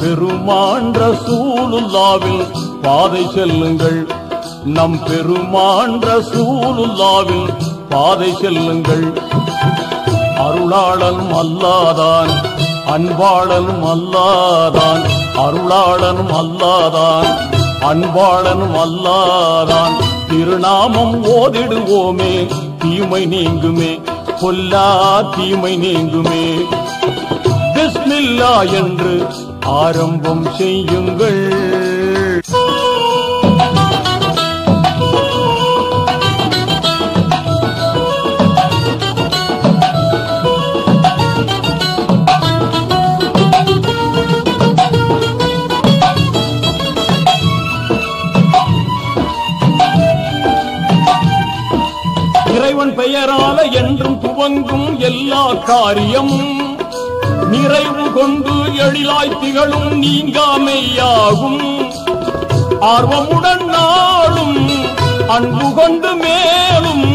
பெருமான் ரசூலுல்லாவில் பாதை செல்லுங்கள். நம் பெருமான் ரசூலுல்லாவில் பாதை செல்லுங்கள். அருளாளனும் அல்லாதான் அன்பாளனும் அல்லாதான் அருளாளனும் அல்லாதான் அன்பாளனும் அல்லாதான் திருநாமம் ஓதிடுவோமே தீமை நீங்குமே பொல்லா தீமை நீங்குமே. பிஸ்மில்லா என்று ஆரம்பம் செய்யுங்கள். இறைவன் பெயரால என்றும் துவங்கும் எல்லா காரியமும் நிறைவு கொண்டு எழிலாய் திகழும் நீங்காமையாகும். ஆர்வமுடன் நாளும் அன்பு கொண்டு மேலும்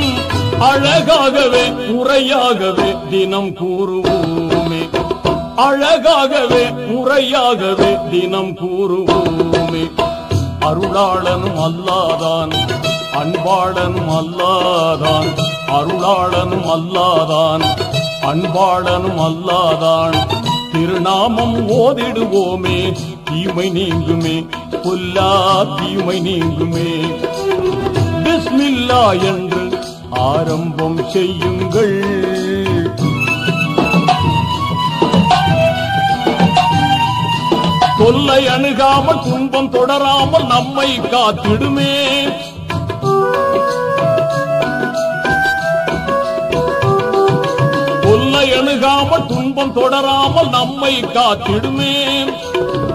அழகாகவே முறையாகவே தினம் கூறுவோமே. அழகாகவே முறையாகவே தினம் கூறுவோமே. அருளாளனும் அல்லாதான் அன்பாளனும் அல்லாதான் அருளாளனும் அல்லாதான் அன்பாளனும் அல்லாதான். திருநாமம் ஓதிடுவோமே தீமை நீங்குமே புல்லா தீமை நீங்குமே. பிஸ்மில்லா என்று ஆரம்பம் செய்யுங்கள். தொல்லை அணுகாமல் துன்பம் தொடராமல் நம்மை காத்திடுமே. தொல்லை அணுகாமல் துன்பம் தொடராமல் நம்மை காத்திடுமே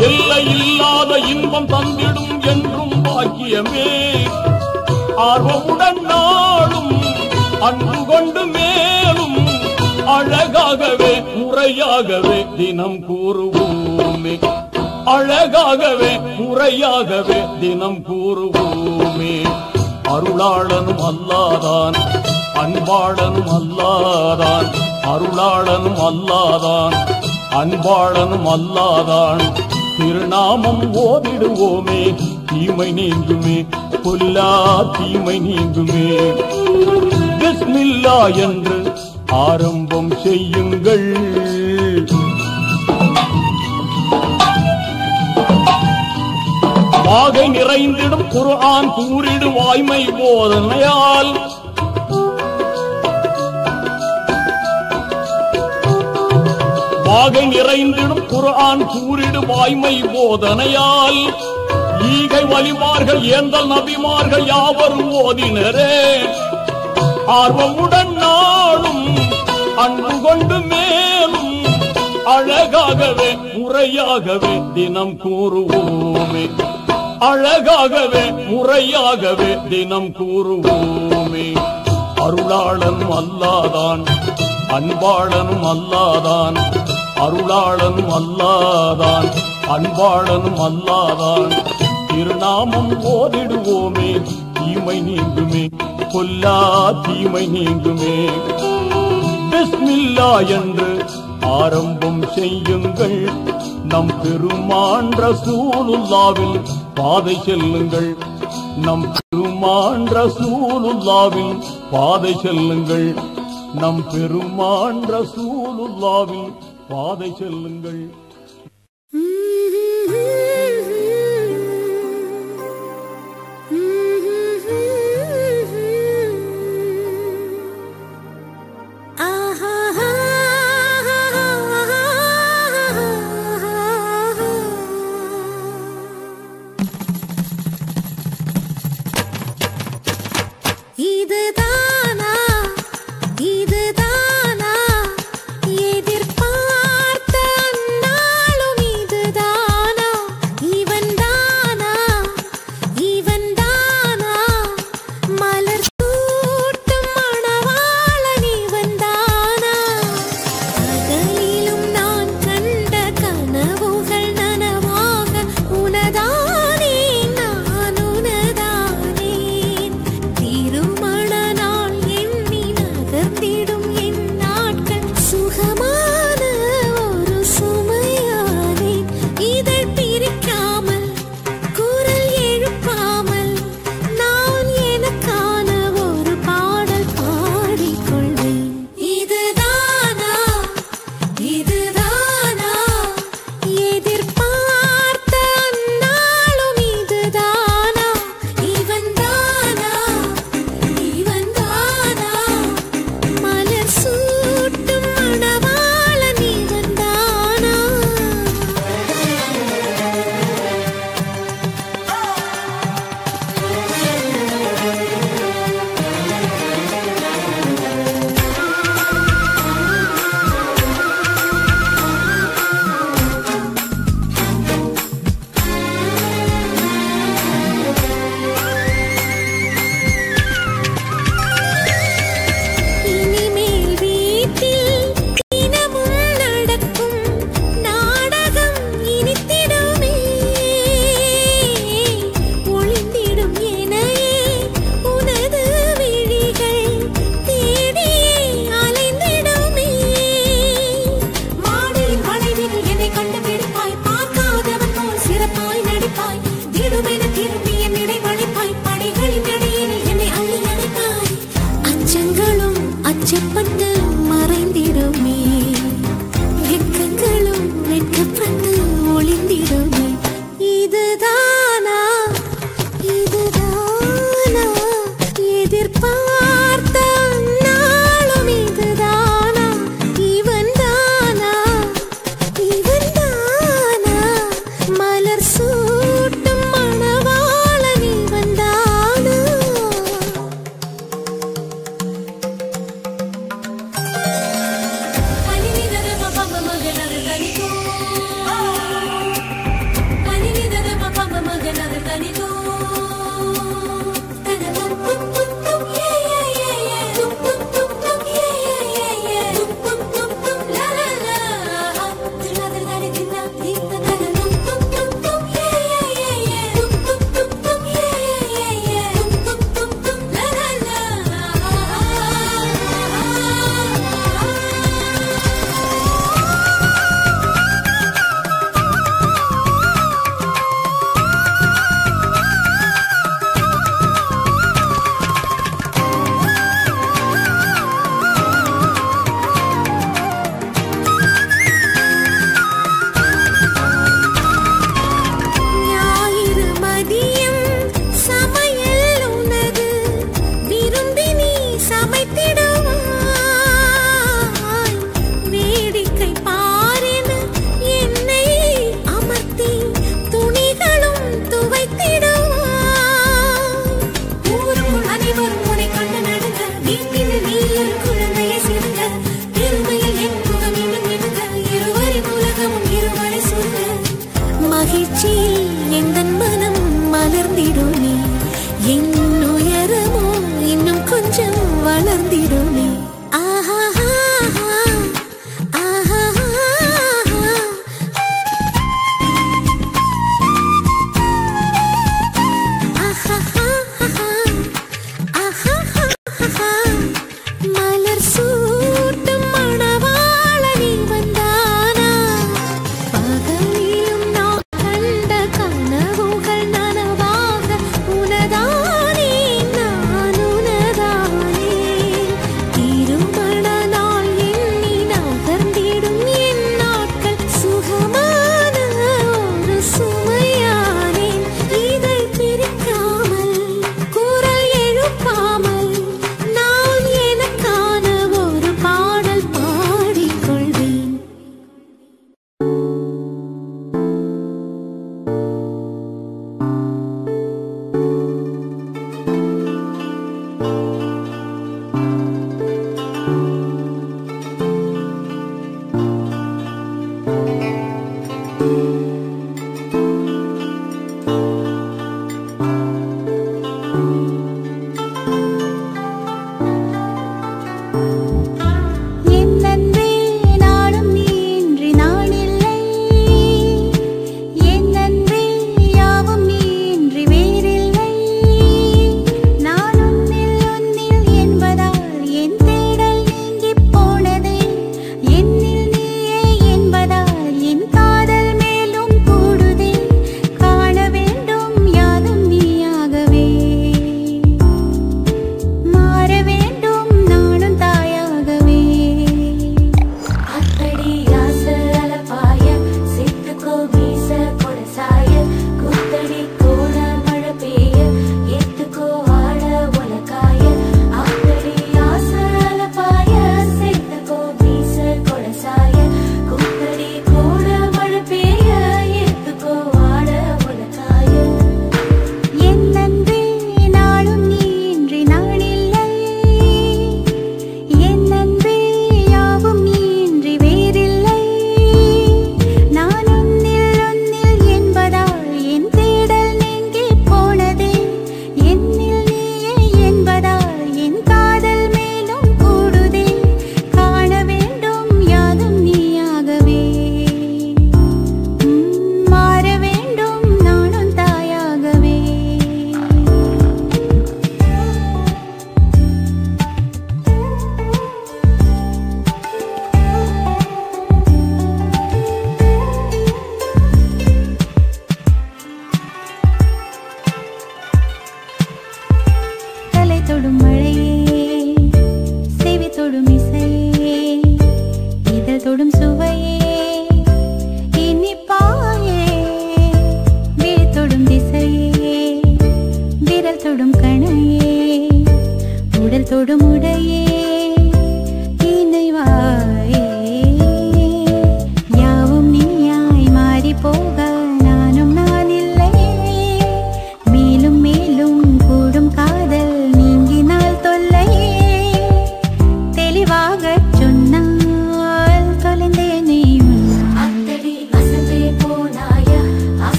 எல்லை இல்லாத இன்பம் தந்திடும் என்றும் பாக்கியமே. ஆர்வமுடன் நாளும் அன்பு கொண்டு மேலும் அழகாகவே முறையாகவே தினம் கூறுவோமே. அழகாகவே முறையாகவே தினம் கூறுவோமே. அருளாளனும் அல்லாதான் அன்பாளனும் அல்லாதான் அருளாளனும் அல்லாதான் அன்பாளனும் அல்லாதான். திருநாமம் ஓதிடுவோமே தீமை நீங்குமே பொல்லா தீமை நீங்குமே. பிஸ்மில்லா என்று ஆரம்பம் செய்யுங்கள். வாகை நிறைந்திடும் குரான் கூறிடு வாய்மை போதனையால் வாகை நிறைந்திடும் குரான் கூறிடு வாய்மை போதனையால் ஈகை வலிமார்கள் ஏந்தல் நபிமார்கள் யாவரும் ஓதினரே. ஆர்வமுடன் நாளும் அன்பு கொண்டு மேலும் அழகாகவே முறையாகவே தினம் கூறுவோமே. அழகாகவே முறையாகவே தினம் கூறுவோமே. அருளாளனும் அல்லாதான் அன்பாளனும் அல்லாதான் அருளாளனும் அல்லாதான் அன்பாளனும் அல்லாதான். திருநாமம் போதிடுவோமே தீமை நீங்குமே கொல்லா தீமை நீங்குமே. பிஸ்மில்லா என்று ஆரம்பம் செய்யுங்கள். நம் பெருமான் ரசூலுல்லாவில் பாதை செல்லுங்கள். நம் பெருமான் ரசூலுல்லாவில் பாதை செல்லுங்கள். நம் பெருமான் ரசூலுல்லாவில் பாதை செல்லுங்கள்.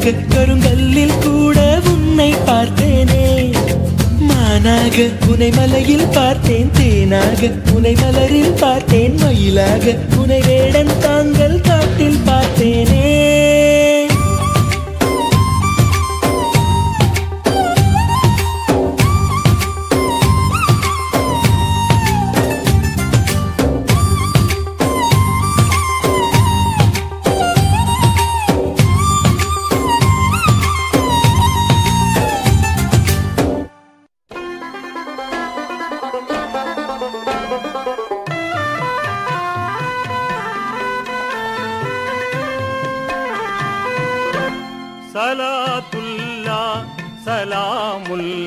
மானாக கருங்கல்லில் கூட உன்னை பார்த்தேனே. மானாக புனைமலையில் பார்த்தேன் தேனாக புனைமலரில் பார்த்தேன் மயிலாக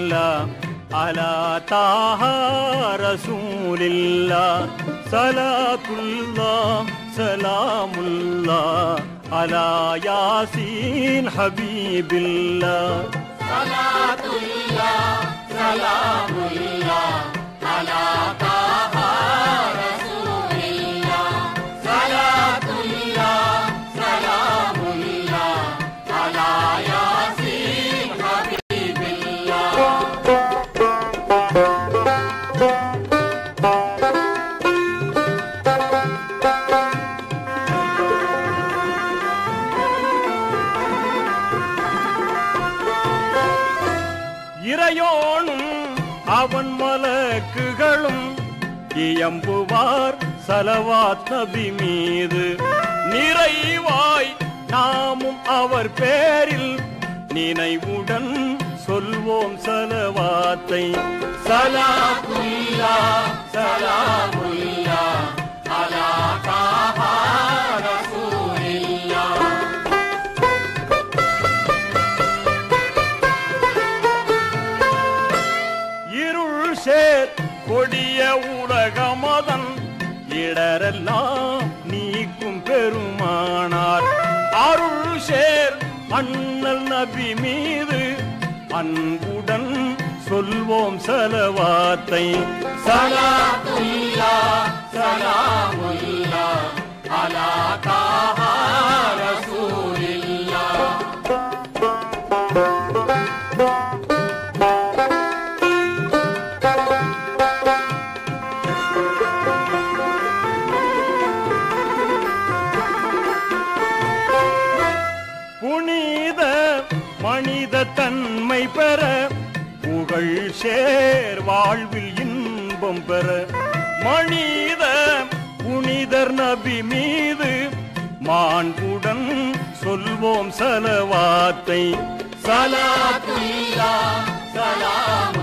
சலாமுல்லா அலா தாஹா ரசூலில்லா சலாத்துல்லா சலாமுல்லா அலா யாசீன் ஹபீபில்லா இறையோனும் இயம்புவார் சலவாத் நபி மீது. நிறைவாய் நாமும் அவர் பேரில் நினைவுடன் சொல்வோம் சலவாத்தை. சலாமுல்லா சலாமுல்லா. உலகமதன் இடரெல்லாம் நீக்கும் பெருமானார். அருள் சேர் அண்ணல் நபி மீது அன்புடன் சொல்வோம் சலவாத்தை. சலாத்துல்லா சலாமுல்லா அலா தாஹா ரசூலில்லா தன்மை பெற புகழ் சேர் வாழ்வில் இன்பம் பெற. மனித புனிதர் நபி மீது மாண்புடன் சொல்வோம் சலவாத்தை. சலாத்துல்லா சலாமுல்லா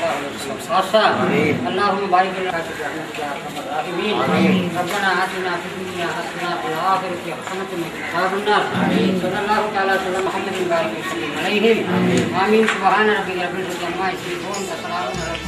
سيدنا نبينا وسلم خاصة اللهم بارك لنا في رحمتك ربنا آتنا في الدنيا حسنة وفي الآخرة حسنة وقنا عذاب النار صلى الله تعالى على محمد وبارك وسلم عليه آمين سبحان ربك رب العزة عما يصفون وسلام على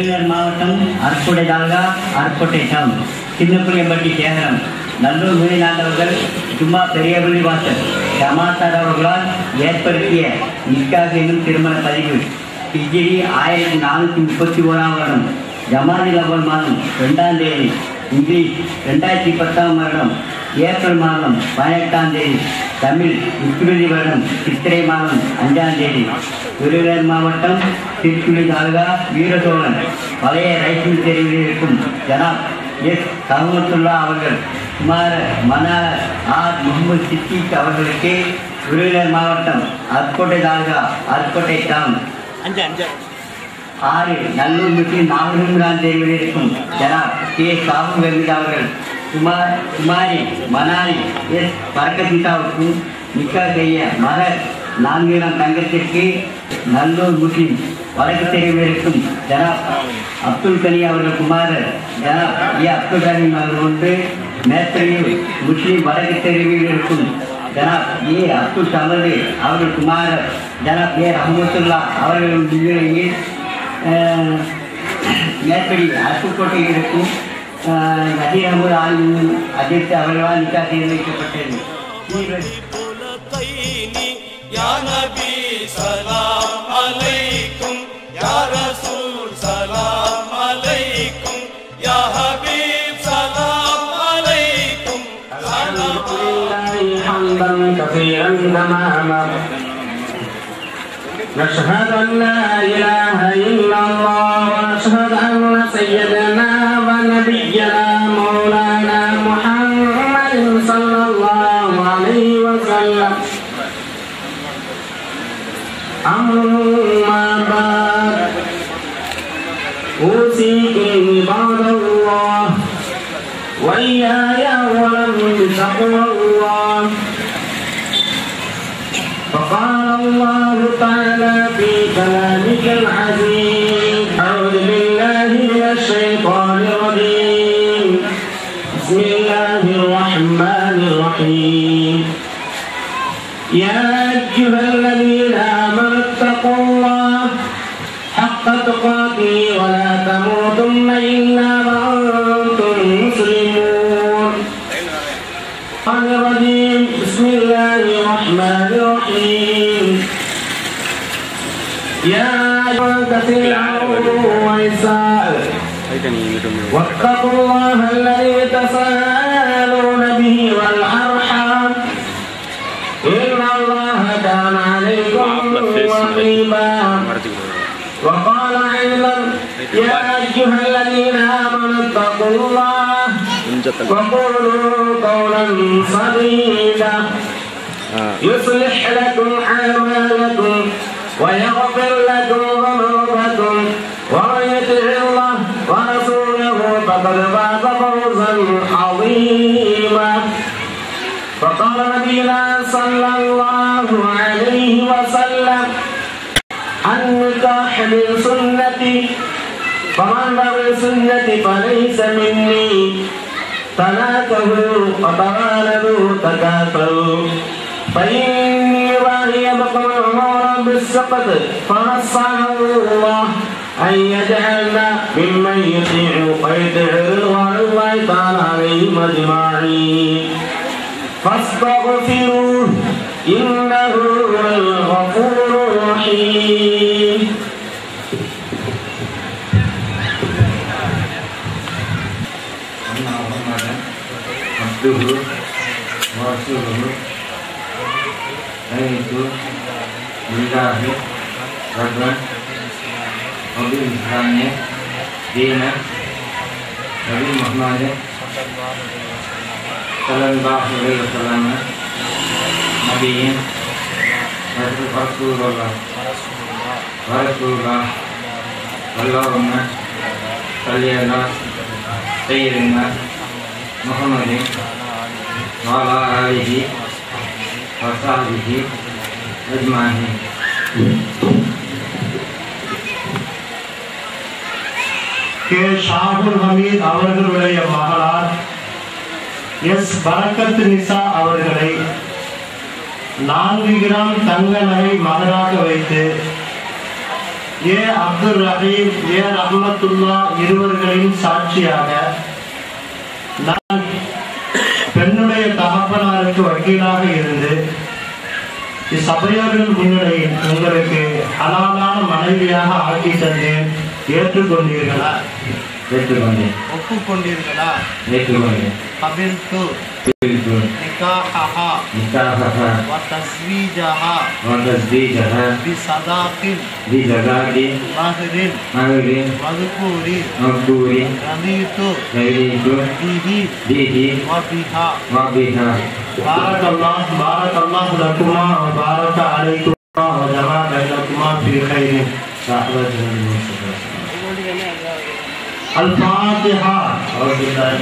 விருதுநகர் மாவட்டம் அருப்புடை தாலுகா அருப்புட்டை டம் சின்னப்புளியம்பட்டி சேகரம். நல்லூர் மீனாண்டவர்கள் சும்மா பெரியபள்ளி வாசல் ஜமாத்தார் அவர்களால் ஏற்படுத்திய நிக்காக என்னும் திருமண பதிவு. ஹிஜ்ரி ஆயிரத்தி நானூற்றி முப்பத்தி ஓராம் வருடம். ஜமாதி லவல் மாதம் ரெண்டாம் தேதி. இங்கிலீஷ் ரெண்டாயிரத்தி பத்தாம் வருடம். ஏப்ரல் மாதம் பதினெட்டாம் தேதி தமிழ் உத்திரதி வருடம் சித்திரை மாதம் அஞ்சாம் தேதி விருதுநகர் மாவட்டம் திருச்சுழி தாலுகா வீரசோழன். பழைய ரைசிங் தெருவில் இருக்கும் ஜனாப் எஸ். சமத்துல்லா அவர்கள் சுமார் மனார் ஆர். முகமது சித்திக் அவர்களுக்கு விருதுநகர் மாவட்டம் அற்கோட்டை தாலுகா அற்கோட்டை டவுன் ஆறு நல்லூர் முஸ்லிம் நாகரம்ரான் தெருவில் இருக்கும் ஜனாப் கே. சாபு வெங்கட் அவர்கள். குமார் குமாரி மனாலி எஸ் பரக்கசீதாவுக்கு நிக்கா செய்ய மகர் நான்கிரம் தங்கத்திற்கு நல்லூர் முஸ்லிம் வடக்கு தெருவில் இருக்கும் ஜனாப் அப்துல் கனி அவர்கள் குமாரர் ஜனாப் ஏ அப்துல் கரீம் அவர்கள் ஒன்று மேத்தரையில் முஸ்லிம் வடக்கு தெரிவிக்கும் இருக்கும் ஜனாப் ஏ அப்துல் சமது அவர்கள் குமாரர் ஜனாப் ஏ ரஹமத்துல்லா அவர்கள் முன்னிலையில் அஹ், மேற்படி இருக்கும் அஹ், நசீர் அகமது ஆலிமின் அதிர்ச்சி அவர்களால் நிக்கா செய்து வைக்கப்பட்டது புலத்தைனி يا نبي سلام عليكم يا رسول سلام عليكم يا حبيب سلام عليكم سلام لله حمدا كثيرا كما امر نشهد ان لا اله الا الله ونشهد ان سيدنا واتقوا الله الذي تساءلون به والأرحام. إن الله كان عليكم رقيبا. وقال أيضا يا أيها الذين آمنوا اتقوا الله. وقولوا قولا سديدا. يصلح لكم أعمالكم ويغفر لكم ذنوبكم ومن يطع الله فقد فاز فوزا عظيما فقال نبينا صلى الله عليه وسلم النكاح من سنتي فمن بغي سنتي فليس مني تناكهوا وتغالبوا تكاثروا فإني راهي بكم الأمور بالسقط فنصحه الله أن يجعلنا ممن يطيع ويطيع رضوان الله تعالى عليهم أجمعين فاستغفروه إنه هو الغفور الرحيم abduhu wa rasuluhu yaitu billahi rabban wa bil islamnya dina Nabi Muhammad sallallahu alaihi wasallam nabiyyin rasul rasulullah wa rasulullah Allahumma salli ala sayyidina محمد وعلى آله وصحبه أجمعين K Shahul Hamid அவர்களுடைய மகளார் எஸ் பரக்கத் நிசா அவர்களை நான்கு கிராம் தங்க நகை மகனாக வைத்து ஏ அப்துல் ரஹீம் ஏ ரஹமத்துல்லா இருவர்களின் சாட்சியாக நான் பெண்ணுடைய தகப்பனாருக்கு வக்கீலாக இருந்து இச்சபையோரின் முன்னிலையில் உங்களுக்கு ஹலாலான மனைவியாக ஆக்கி தந்தேன். ஏற்றுக்கொண்டீர்களா ஏற்றுக்கொண்டேன் ஒப்புக்கொண்டீர்களா ஏற்றுக்கொண்டேன் கபில்து பிரித்து நிகாஹா நிக்காஹ وتزويجها وتزويجها بصداق بزكاة مهر مهر مذكور مقدور رضيت يريد به به وبها وبها بارك الله بارك الله لكما وبارك عليكما وجمع بينكما في خير صحبة المصطفى الفاتحة. أعوذ بالله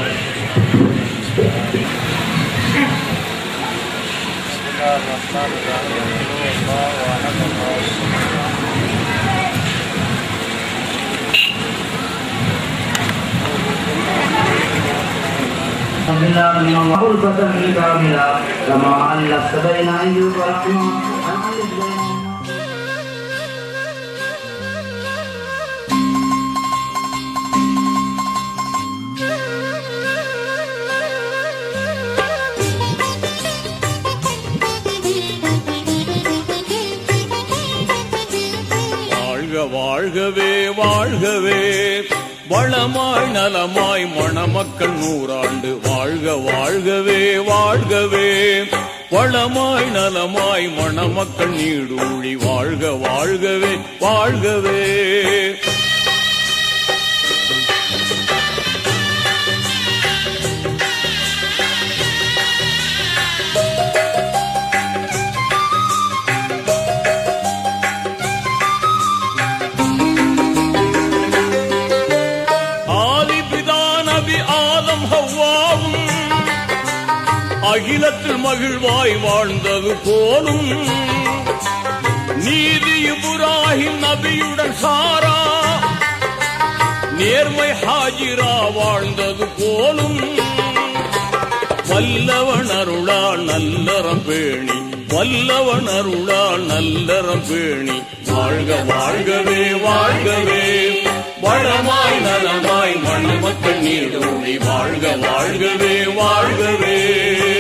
بالله من الله البدر كاملا كما ألفت بين أيوب ورحمة வாழ்கவே வாழ்கவே. வளமாய் நலமாய் மணமக்கள் நூறாண்டு. வாழ்க வாழ்கவே வாழ்கவே. வளமாய் நலமாய் மணமக்கள் நீடூழி. வாழ்க வாழ்கவே வாழ்கவே. அகிலத்தில் மகிழ்வாய் வாழ்ந்தது போலும். நீதி இப்ராஹிம் நபியுடன் சாரா. நேர்மை ஹாஜிரா வாழ்ந்தது போலும். வல்லவன் அருளா நல்லறம் பேணி வல்லவன் அருளா நல்லறம் பேணி. வாழ்க வாழ்கவே வாழ்கவே. வளமாய் நலமாய் மண் மக்கள் நீடூழி வாழ்க வாழ்கவே வாழ்கவே.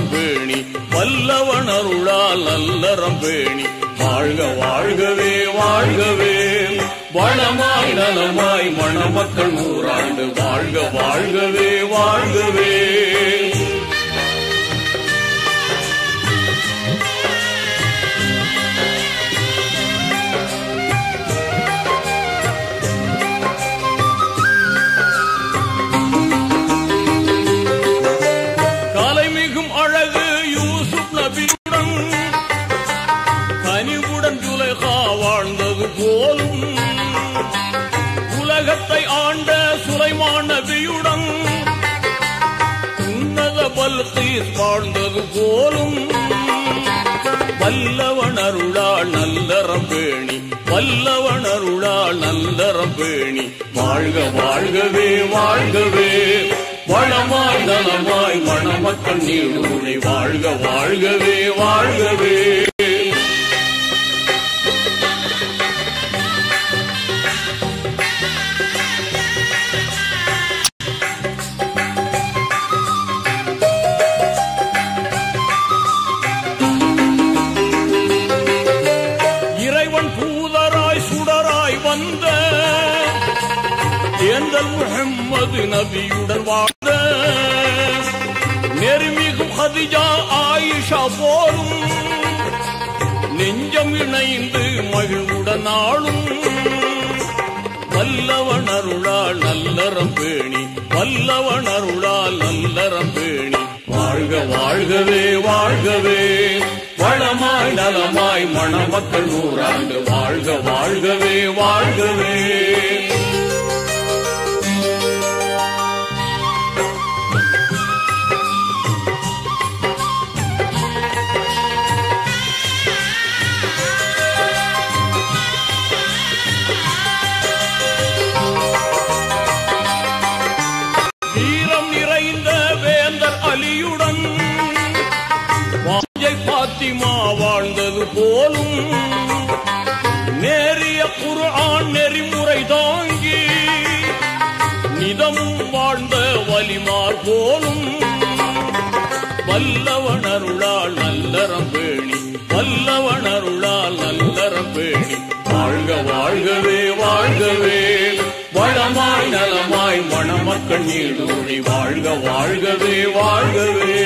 நல்லறம் பேணி வல்லவன் அருளால் நல்லறம் பேணி. வாழ்க வாழ்கவே வாழ்கவே. வளமாய் நலமாய் மணமக்கள் நூறாண்டு. வாழ்க வாழ்கவே வாழ்கவே. ஆண்ட சுலைமான் உன்னத பல்கீஸ் வாழ்ந்தது போலும். வல்லவன் அருளால் நல்லறம் பேணி வல்லவன் அருளால் நல்லறம் பேணி. வாழ்க வாழ்கவே வாழ்கவே. வளமாய் நலமாய் மணமக்கள் நீடூழி வாழ்க வாழ்கவே வாழ்கவே. ஏந்தல் முகம்மது நபியுடன் வாழ்ந்த நெருமிகும் ஹதிஜா ஆயிஷா போலும் நெஞ்சம் இணைந்து மகிழ்வுடன் ஆளும் வல்லவன் அருளால் நல்லறம் பேணி வல்லவன் அருளால் நல்லறம் பேணி. வாழ்க வாழ்கவே வாழ்கவே வளமாய் நலமாய் மணமக்கள் நூறாண்டு. வாழ்க வாழ்கவே வாழ்கவே. மணமக்கள் நீடூழி வாழ்க வாழ்கவே வாழ்கவே.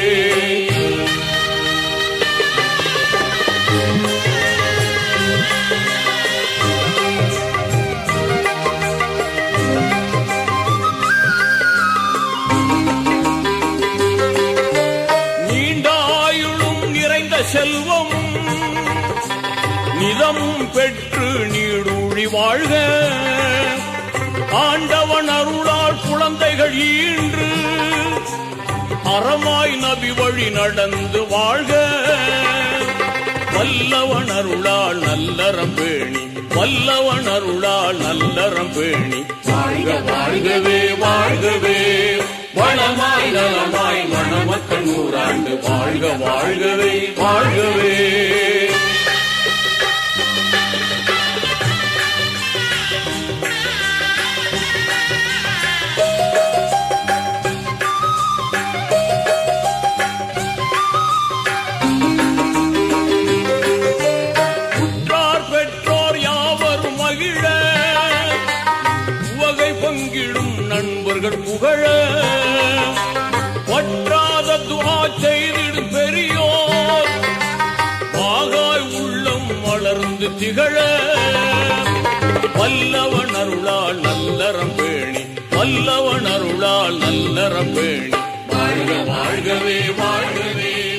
நீண்ட ஆயுளும் ஈன்று அறமாய் நபி வழி நடந்து வாழ்க. வல்லவனருளால் நல்லறம் பேணி வல்லவனருளால் நல்லறம் பேணி. வாழ்க வாழ்கவே வாழ்கவே. வளமாய் நலமாய் மணமக்கள் நூறாண்டு. வாழ்க வாழ்கவே வாழ்கவே. மலரப்பேணி வாழ்க வாழ்கவே வாழ்கவே.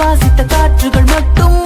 சுவாசித்த காற்றுகள் மட்டும்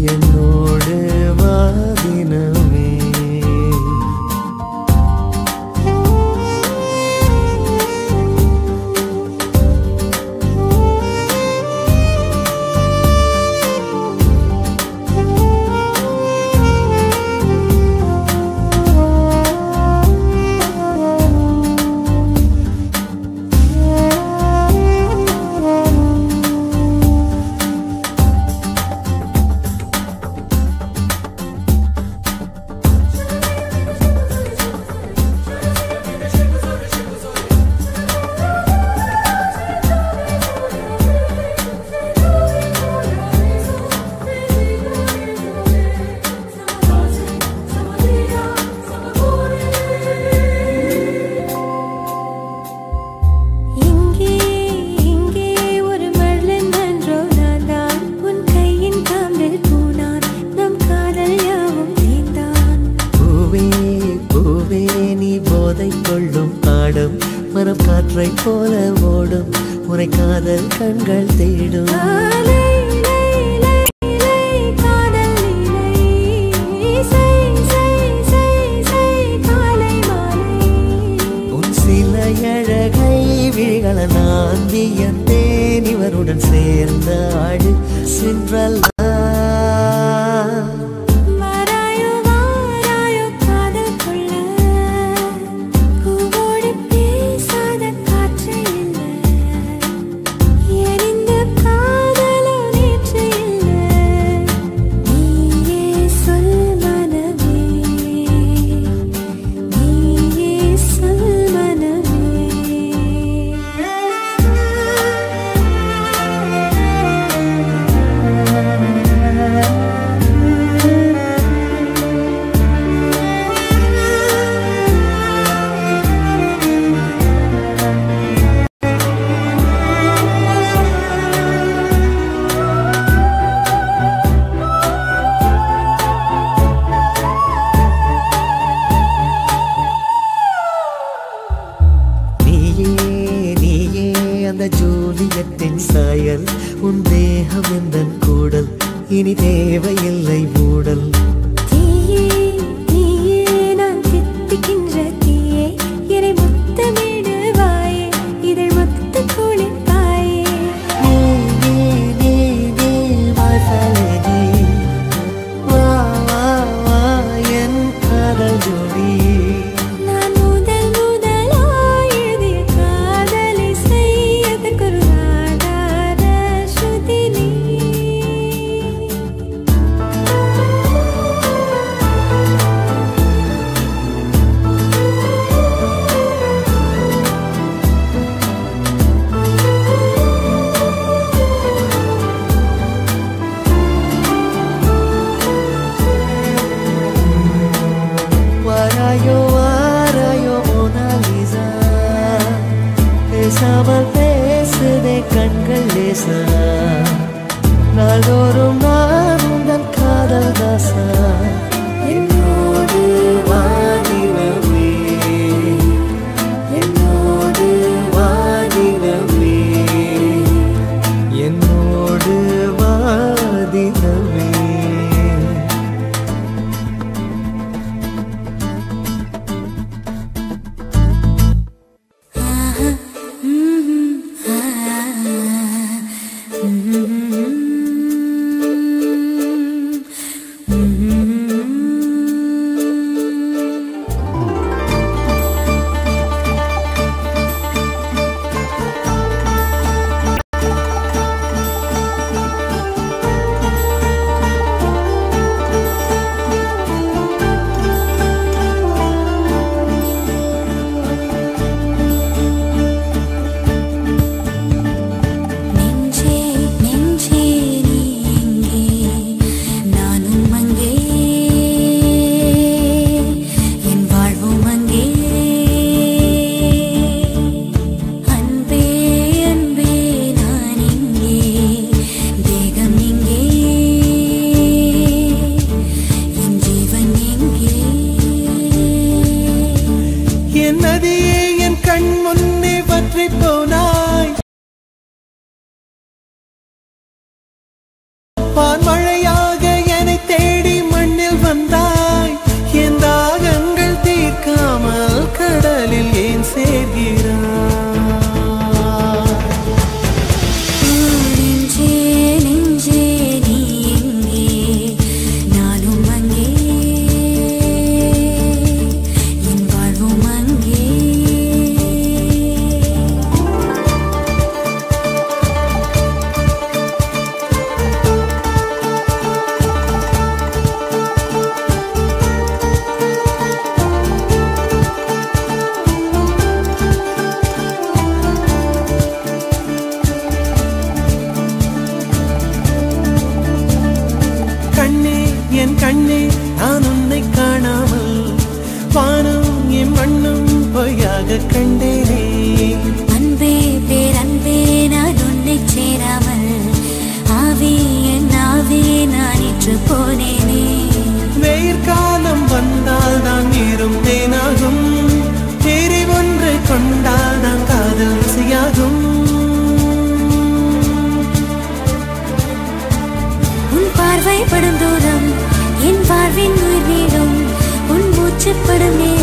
you know Mm-hmm. ஆசைப்படுமே.